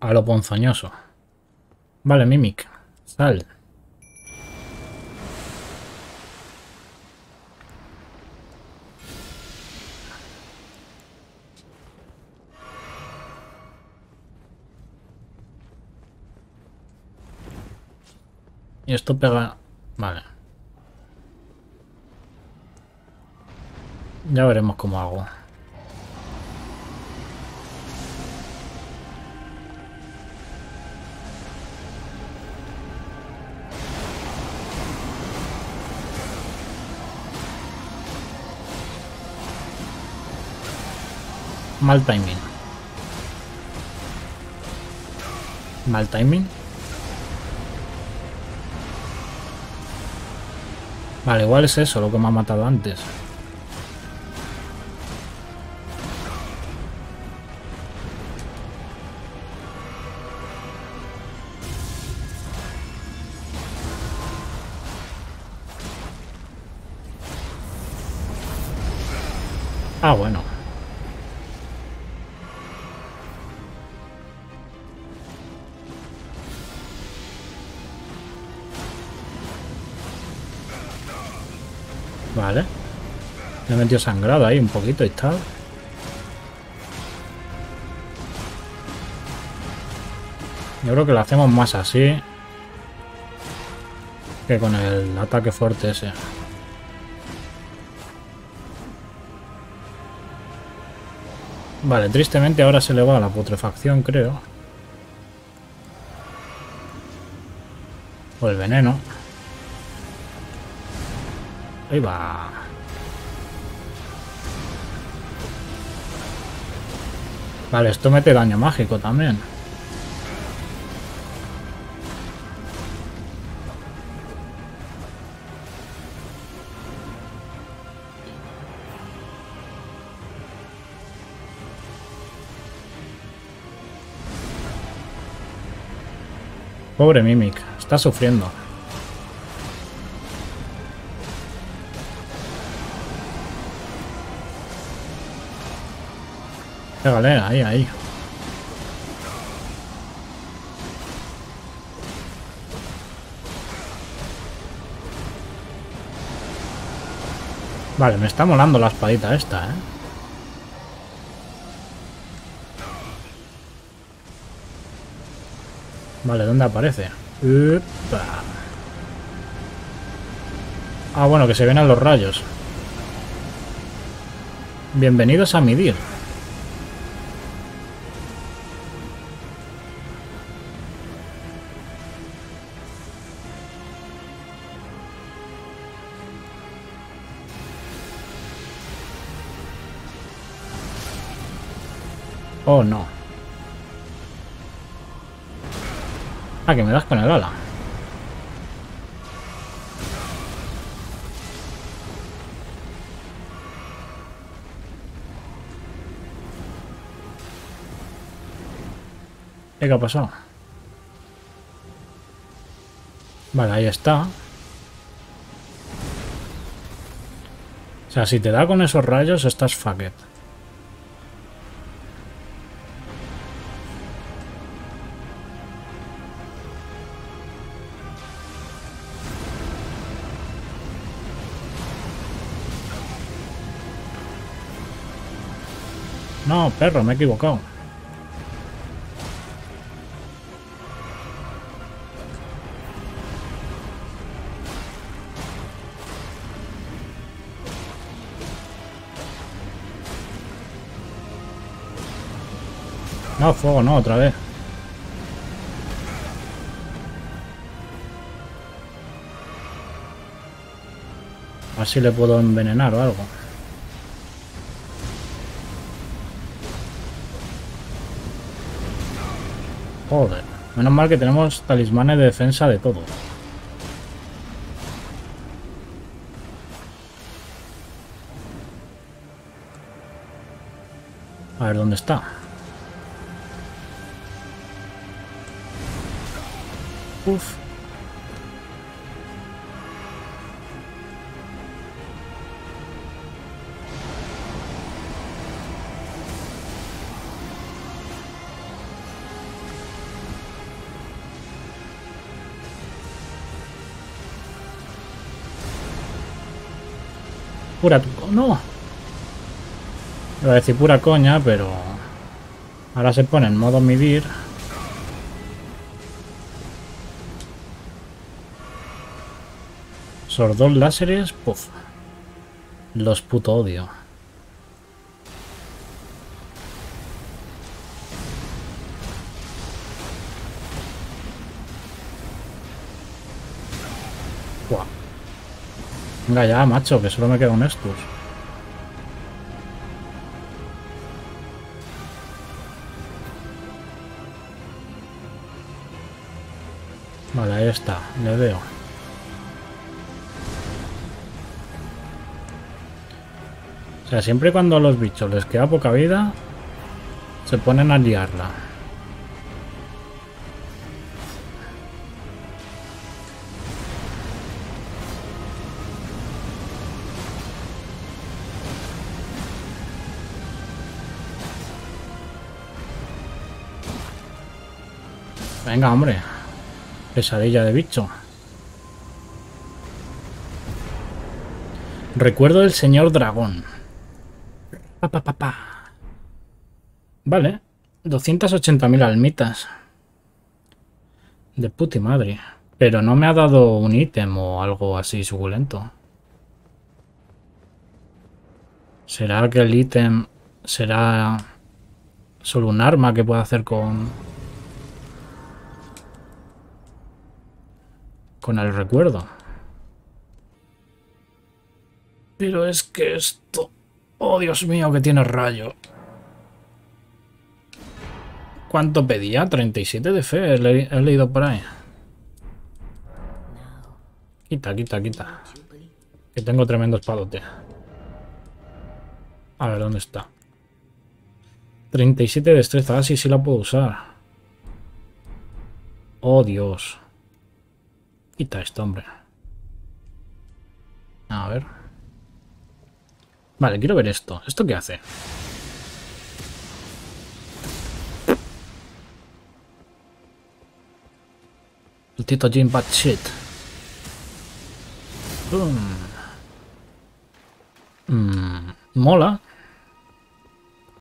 A lo ponzoñoso. Vale, Mimic. Sal. Y esto pega... Vale. Ya veremos cómo hago. Mal timing. Mal timing. Vale, igual es eso lo que me ha matado antes. Ah, bueno. Le he metido sangrado ahí un poquito y tal. Yo creo que lo hacemos más así que con el ataque fuerte ese. Vale, tristemente ahora se le va la putrefacción, creo. O el veneno. Ahí va. Vale, esto mete daño mágico también. Pobre Mimic, está sufriendo. Pégale, ahí, ahí. Vale, me está molando la espadita esta, ¿eh? Vale, ¿dónde aparece? Ah, bueno, que se ven los rayos. Bienvenidos a Midir. Oh, no. Ah, que me das con el ala. ¿Qué ha pasado? Vale, ahí está. O sea, si te da con esos rayos, estás fucked. No, perro, me he equivocado. No, fuego no, otra vez. Así le puedo envenenar o algo. Joder. Menos mal que tenemos talismanes de defensa de todo. A ver dónde está. Uf. Pura tu... ¡No! Iba a decir pura coña, pero... Ahora se pone en modo medir. Sordos láseres, puff. Los puto odio. Venga ya, macho, que solo me queda un Estus. Vale, ahí está, le veo. O sea, siempre cuando a los bichos les queda poca vida, se ponen a liarla. Venga, hombre. Pesadilla de bicho. Recuerdo del señor dragón. Pa, pa, pa, vale. 280.000 almitas. De puti madre. Pero no me ha dado un ítem o algo así suculento. ¿Será que el ítem será solo un arma que pueda hacer con con el recuerdo. Pero es que esto... Oh, Dios mío, que tiene rayo. ¿Cuánto pedía? 37 de fe, he, leído por ahí. Quita, quita, quita. Que tengo tremendo espadote. A ver, ¿dónde está? 37 de destreza. Ah, sí, sí la puedo usar. Oh, Dios. Quita esto, hombre. A ver. Vale, quiero ver esto. ¿Esto qué hace? El Tito Jim Bad Shit. Mm, mola.